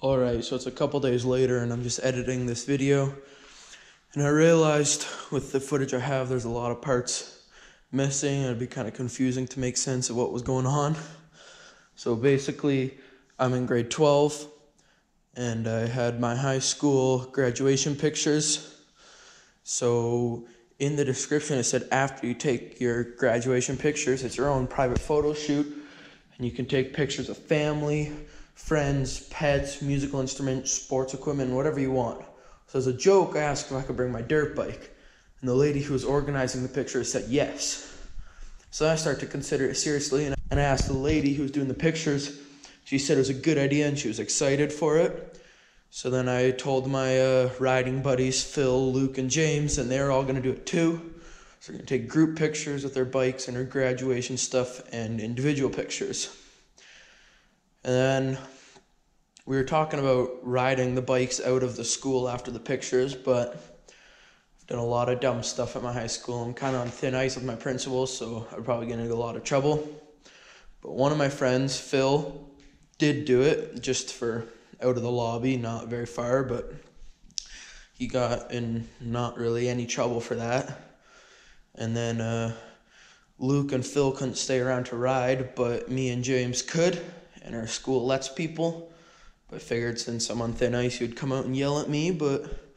Alright, so it's a couple days later, and I'm just editing this video. And I realized with the footage I have, there's a lot of parts missing, it'd be kind of confusing to make sense of what was going on. So basically, I'm in grade 12, and I had my high school graduation pictures. So in the description, it said after you take your graduation pictures, it's your own private photo shoot, and you can take pictures of family friends, pets, musical instruments, sports equipment, whatever you want. So as a joke, I asked if I could bring my dirt bike, and the lady who was organizing the pictures said yes. So I started to consider it seriously, and I asked the lady who was doing the pictures. She said it was a good idea, and she was excited for it. So then I told my uh, riding buddies, Phil, Luke, and James, and they're all gonna do it too. So we're gonna take group pictures with their bikes and their graduation stuff, and individual pictures. And then we were talking about riding the bikes out of the school after the pictures, but I've done a lot of dumb stuff at my high school. I'm kind of on thin ice with my principal, so I'm probably getting into a lot of trouble. But one of my friends, Phil, did do it just for out of the lobby, not very far, but he got in not really any trouble for that. And then uh, Luke and Phil couldn't stay around to ride, but me and James could and our school lets people. But figured since I'm on thin ice, you'd come out and yell at me. But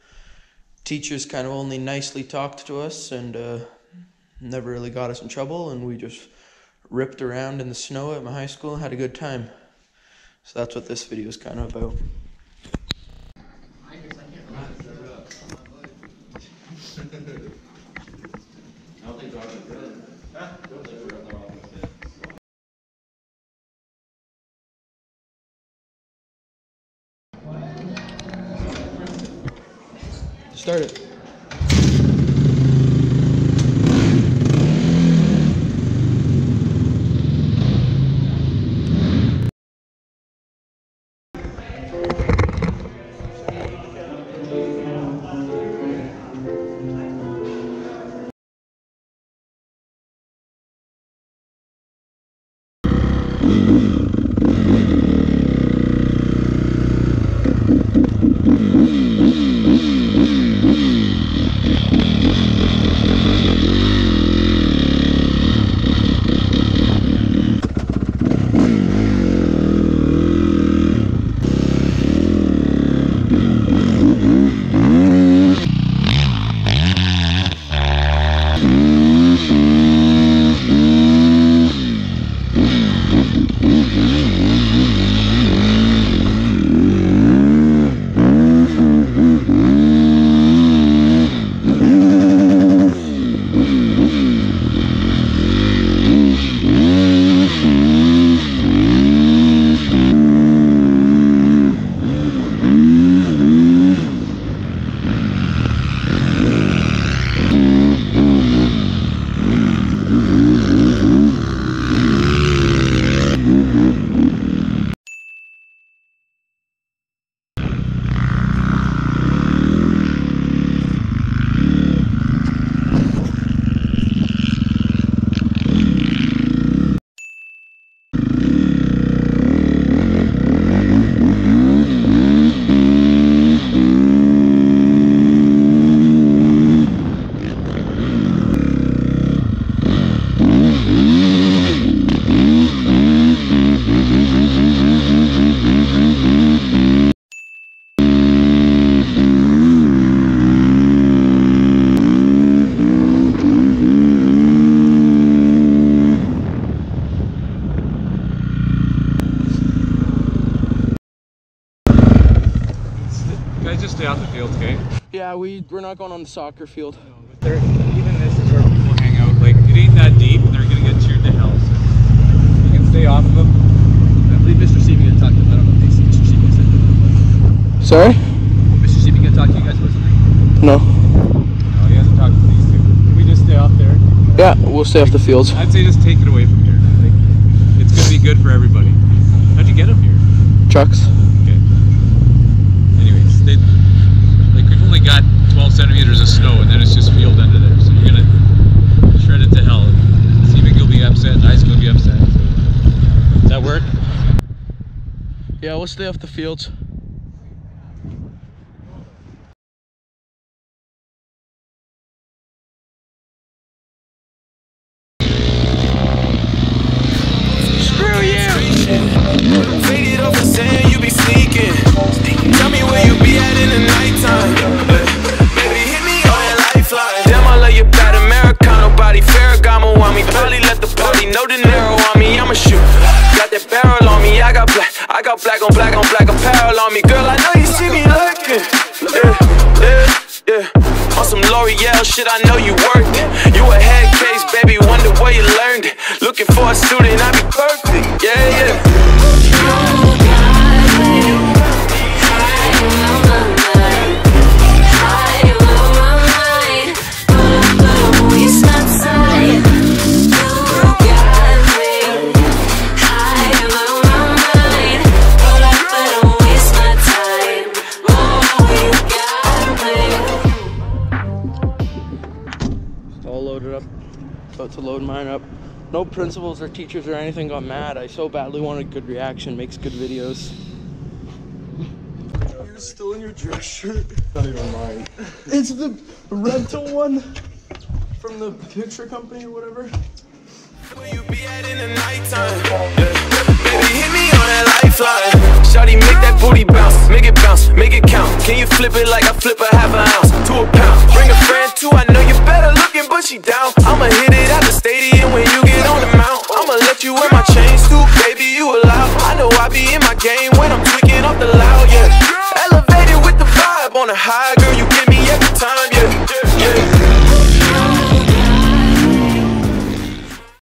teachers kind of only nicely talked to us and uh, never really got us in trouble. And we just ripped around in the snow at my high school and had a good time. So that's what this video is kind of about. Start it. Guys, just stay off the field, okay? Yeah, we we're not going on the soccer field. They're, even this is where people hang out. Like, it ain't that deep, and they're gonna get cheered to hell. So you can stay off of them. I believe Mr. Seaman gonna talk to them. I don't know if they see Mr. Seaman said Sorry? Mr. Seaman gonna talk to you guys about something? No. No, he hasn't talked to these two. Can we just stay off there? Yeah, we'll stay off the fields. I'd say just take it away from here. Like, it's gonna be good for everybody. How'd you get up here? trucks. Okay. Anyways, they like we've only got 12 centimeters of snow, and then it's just field under there. So you're gonna shred it to hell. Steven will be upset, and Isaac will be upset. So. Does that work? Yeah, we'll stay off the fields. Screw you! Faded off the sand, you be sneaking. Tell me where you be at in the nighttime. Uh, Baby, hit me on that lifeline. Damn, I Americano body. Ferragamo on me. Probably let the party know De Niro on me. I'ma shoot. Got that I got black. I got black on black on black apparel on me. Girl, I know you see me lurking. Yeah, yeah, yeah. On some L'Oreal shit, I know you worked it. You a head case, baby. Wonder where you learned it. Looking for a student, I be perfect. Yeah, yeah. To load mine up. No principals or teachers or anything got mad. I so badly wanted good reaction, makes good videos. You're still in your dress shirt. Not even mine. It's the rental one from the picture company or whatever. Where you be at in the nighttime? Baby, hit me on that lifeline. Shawty, make that booty bounce, make it bounce, make it count. Can you flip it like I flip a half an ounce to a pound? Bring a friend too, I know you better looking, but she down. I'ma hit it at the stadium when you get on the mount. I'ma let you wear my chains too, baby, you allow. I know I be in my game when I'm tweaking off the loud, yeah. Elevated with the vibe on a high